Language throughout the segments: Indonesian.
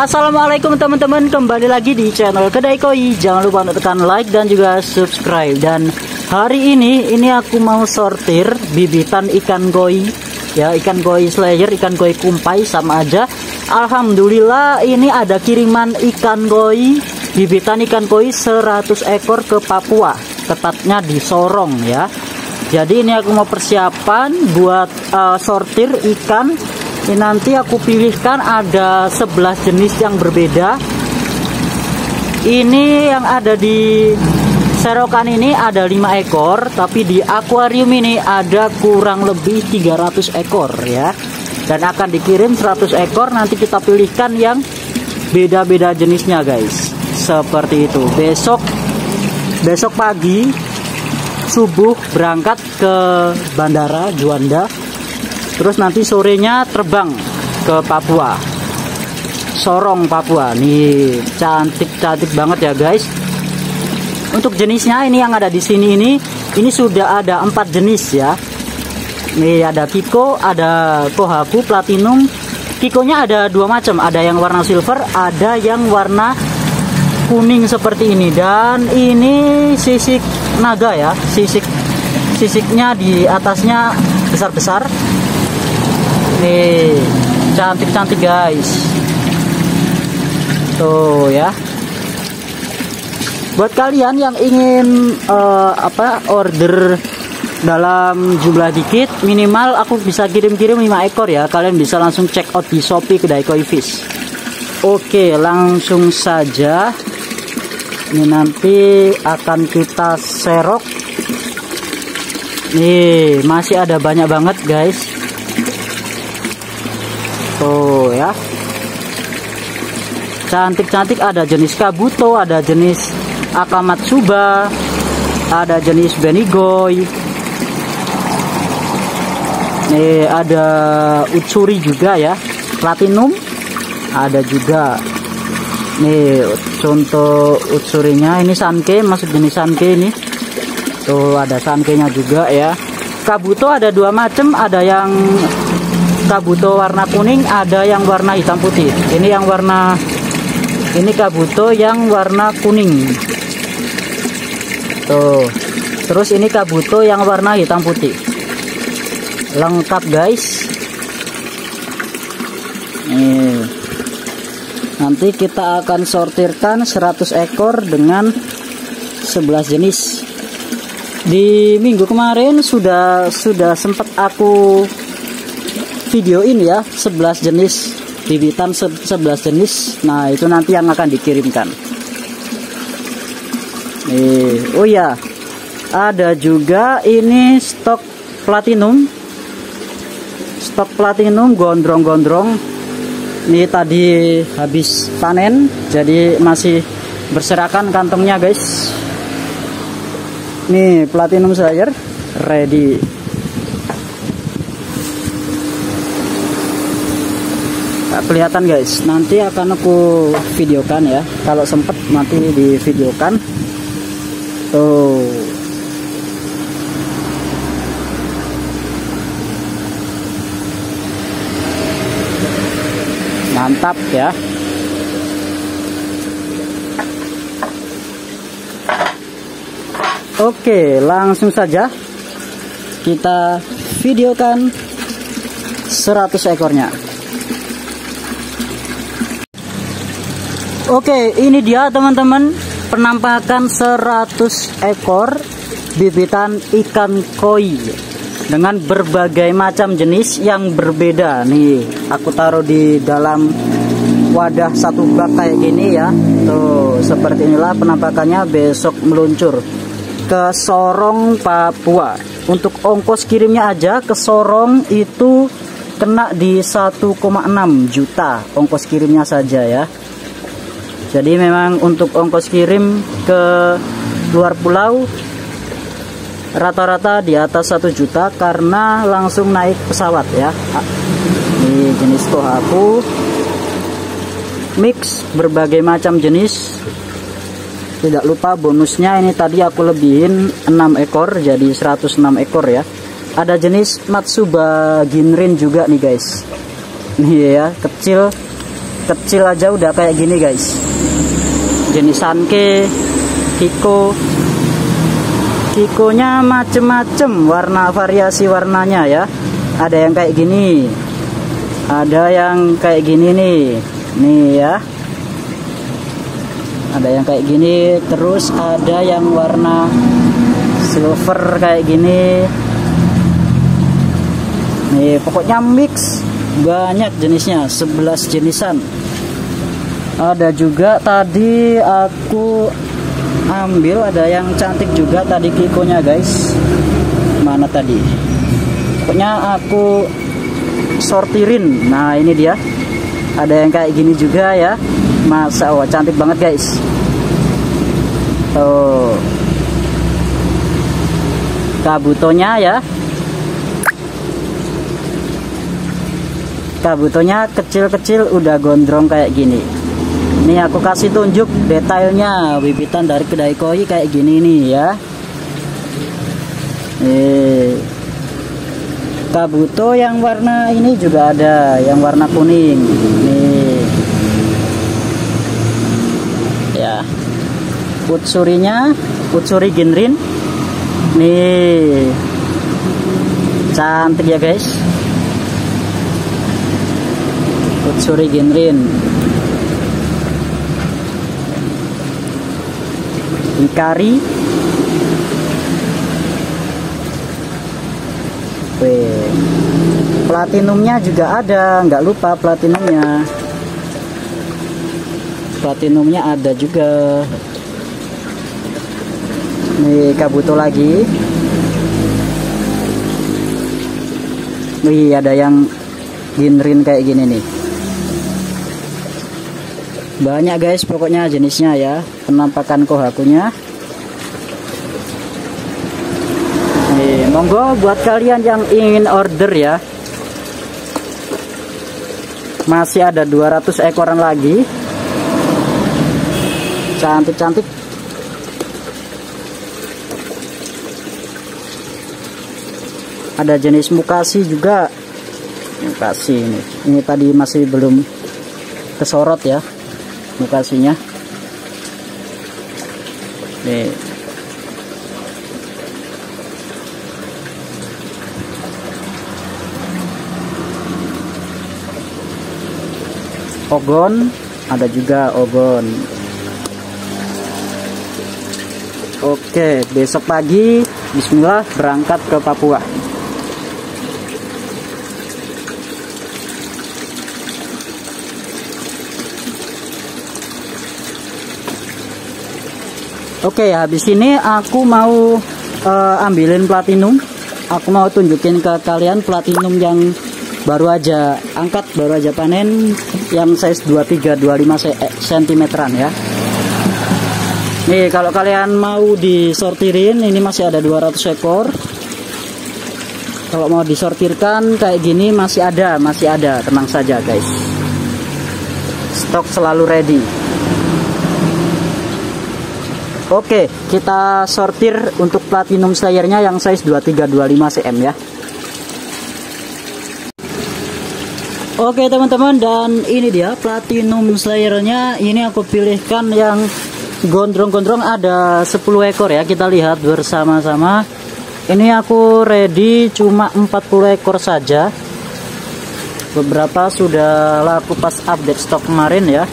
Assalamualaikum teman-teman. Kembali lagi di channel Kedai Koi. Jangan lupa untuk tekan like dan juga subscribe. Dan hari ini Ini aku mau sortir Bibitan ikan koi. Ya ikan koi slayer Ikan koi kumpai sama aja. Alhamdulillah ini ada kiriman ikan koi. Bibitan ikan koi 100 ekor ke Papua. Tepatnya di Sorong ya. Jadi ini aku mau persiapan buat uh, sortir ikan ini nanti aku pilihkan ada 11 jenis yang berbeda. Ini yang ada di serokan ini ada 5 ekor tapi di akuarium ini ada kurang lebih 300 ekor ya. Dan akan dikirim 100 ekor nanti kita pilihkan yang beda-beda jenisnya guys. Seperti itu. Besok besok pagi subuh berangkat ke bandara Juanda terus nanti sorenya terbang ke Papua. Sorong Papua. Nih cantik-cantik banget ya guys. Untuk jenisnya ini yang ada di sini ini ini sudah ada empat jenis ya. Nih ada Kiko ada Kohaku Platinum. Kikonya ada dua macam. Ada yang warna silver ada yang warna kuning seperti ini. Dan ini sisik naga ya. Sisik sisiknya di atasnya besar-besar nih cantik-cantik guys. Tuh ya. Buat kalian yang ingin uh, apa order dalam jumlah dikit minimal aku bisa kirim-kirim 5 ekor ya. Kalian bisa langsung check out di Shopee kedai koi fish. Oke langsung saja. Ini nanti akan kita serok. Nih masih ada banyak banget guys cantik-cantik ada jenis kabuto ada jenis akamatsuba ada jenis benigoy nih ada utsuri juga ya platinum. Ada juga. Nih contoh utsurinya ini sanke masuk jenis sanke ini. Tuh ada sanke nya juga ya. Kabuto ada dua macam ada yang kabuto warna kuning ada yang warna hitam putih. Ini yang warna ini kabuto yang warna kuning. Tuh. Terus ini kabuto yang warna hitam putih. Lengkap guys. Nih. Nanti kita akan sortirkan 100 ekor dengan 11 jenis. Di minggu kemarin sudah sudah sempat aku video ini ya 11 jenis bibitan 11 jenis. Nah itu nanti yang akan dikirimkan. Nih oh ya ada juga ini stok platinum. Stok platinum gondrong-gondrong. Ini tadi habis panen jadi masih berserakan kantongnya guys. Nih platinum slayer ready kelihatan guys. Nanti akan aku videokan ya. Kalau sempet nanti di videokan tuh. Mantap ya. Oke langsung saja kita videokan 100 ekornya Oke, ini dia teman-teman penampakan 100 ekor bibitan ikan koi dengan berbagai macam jenis yang berbeda. Nih, aku taruh di dalam wadah satu bak kayak gini ya. Tuh, seperti inilah penampakannya besok meluncur ke Sorong, Papua. Untuk ongkos kirimnya aja ke Sorong itu kena di 1,6 juta ongkos kirimnya saja ya jadi memang untuk ongkos kirim ke luar pulau rata-rata di atas satu juta karena langsung naik pesawat ya. Ini jenis kohaku mix berbagai macam jenis. Tidak lupa bonusnya ini tadi aku lebihin 6 ekor jadi 106 ekor ya. Ada jenis Matsuba Ginrin juga nih guys. Nih ya kecil kecil aja udah kayak gini guys jenis Sanke Kiko. Kikonya macem-macem warna variasi warnanya ya. Ada yang kayak gini. Ada yang kayak gini nih. Nih ya. Ada yang kayak gini terus ada yang warna silver kayak gini. Nih pokoknya mix banyak jenisnya 11 jenisan ada juga tadi aku ambil ada yang cantik juga tadi kikonya guys. Mana tadi? Pokoknya aku sortirin. Nah ini dia. Ada yang kayak gini juga ya. Masa oh cantik banget guys. Tuh. Kabutonya ya. Kabutonya kecil-kecil udah gondrong kayak gini ini aku kasih tunjuk detailnya bibitan dari kedai koi kayak gini nih ya. Eh kabuto yang warna ini juga ada yang warna kuning. Nih. Ya. Utsurinya utsuri genrin nih. Cantik ya guys. Utsuri genrin Ikari Wih. Platinumnya juga ada, nggak lupa platinumnya. Platinumnya ada juga. Nih kabuto lagi. Wih, ada yang ginrin kayak gini nih. Banyak guys pokoknya jenisnya ya, penampakan kohakunya. Nih, monggo buat kalian yang ingin order ya. Masih ada 200 ekoran lagi. Cantik-cantik. Ada jenis mukasi juga. Mukasi ini. Ini tadi masih belum kesorot ya mukasinya. Nih. ogon ada juga ogon oke besok pagi bismillah berangkat ke Papua Oke, habis ini aku mau uh, ambilin platinum. Aku mau tunjukin ke kalian platinum yang baru aja angkat baru aja panen yang size 23 25 cm ya. Nih kalau kalian mau disortirin ini masih ada 200 ekor. Kalau mau disortirkan kayak gini masih ada masih ada. Tenang saja guys. Stok selalu ready Oke, kita sortir untuk platinum slayernya yang size 2325 cm ya. Oke teman-teman dan ini dia platinum slayernya. Ini aku pilihkan yang gondrong-gondrong ada 10 ekor ya. Kita lihat bersama-sama. Ini aku ready cuma 40 ekor saja. Beberapa sudah laku pas update stok kemarin ya.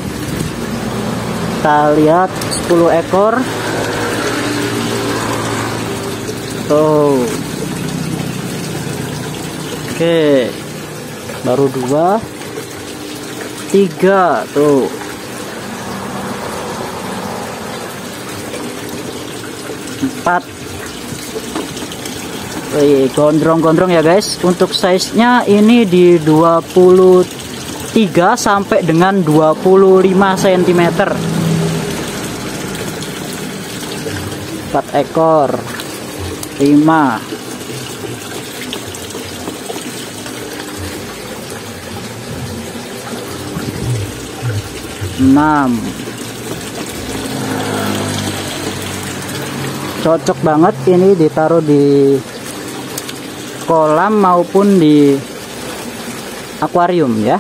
Kita lihat 10 ekor tuh. Oke. Baru dua. Tiga. Tuh. Empat. Wih, gondrong-gondrong ya guys. Untuk size nya ini di 23 sampai dengan 25 cm 4 ekor 5 6 cocok banget ini ditaruh di kolam maupun di akuarium ya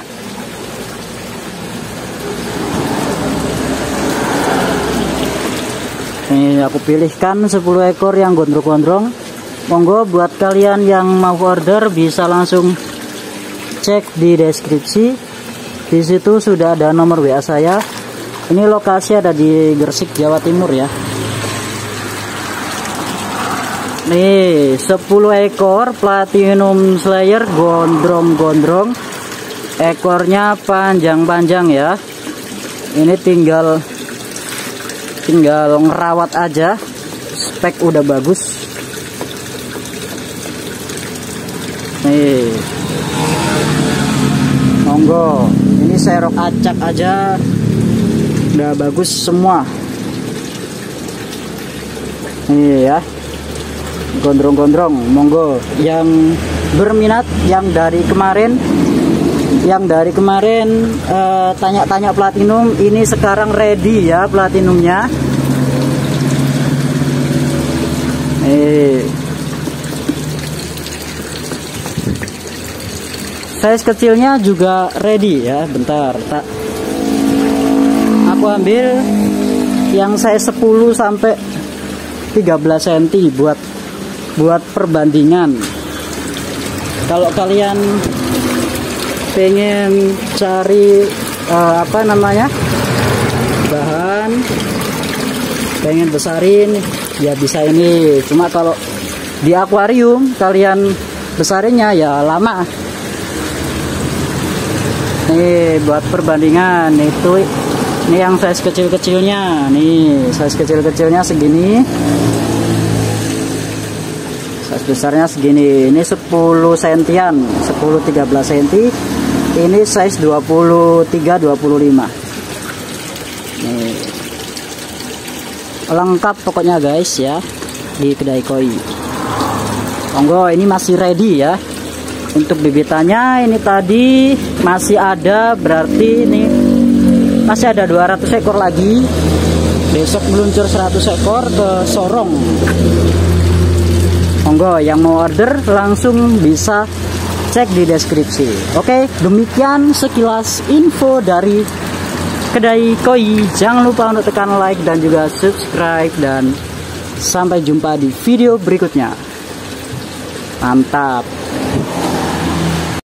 Nih aku pilihkan 10 ekor yang gondrong-gondrong. Monggo buat kalian yang mau order bisa langsung cek di deskripsi. Di situ sudah ada nomor WA saya. Ini lokasi ada di Gresik, Jawa Timur ya. Nih, 10 ekor Platinum Slayer gondrong-gondrong. Ekornya panjang-panjang ya. Ini tinggal tinggal ngerawat aja. Spek udah bagus. Nih. Monggo. Ini serok acak aja. Udah bagus semua. Nih ya. Gondrong-gondrong. Monggo. Yang berminat yang dari kemarin yang dari kemarin eh, tanya-tanya uh, platinum ini sekarang ready ya platinumnya. Eh. Size kecilnya juga ready ya bentar tak. Aku ambil yang saya 10 sampai 13 cm buat buat perbandingan. Kalau kalian pengen cari uh, apa namanya bahan pengen besarin ya bisa ini. Cuma kalau di akuarium kalian besarinnya ya lama. Nih buat perbandingan itu ini yang size kecil-kecilnya. Nih size kecil-kecilnya segini. Size besarnya segini. Ini 10 sentian 10 13 senti ini size 23 25 nih. Lengkap pokoknya guys ya di kedai koi. Monggo ini masih ready ya. Untuk bibitannya ini tadi masih ada berarti ini masih ada 200 ekor lagi. Besok meluncur 100 ekor ke Sorong. Monggo yang mau order langsung bisa cek di deskripsi. Oke, demikian sekilas info dari kedai koi. Jangan lupa untuk tekan like dan juga subscribe dan sampai jumpa di video berikutnya. Mantap.